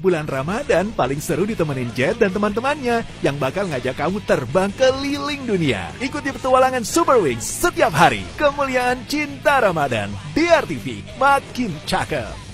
Bulan Ramadan paling seru ditemenin Jet dan teman-temannya yang bakal ngajak kamu terbang keliling dunia. Ikuti petualangan Super Wings setiap hari. Kemuliaan cinta Ramadan. DRTV makin cakep.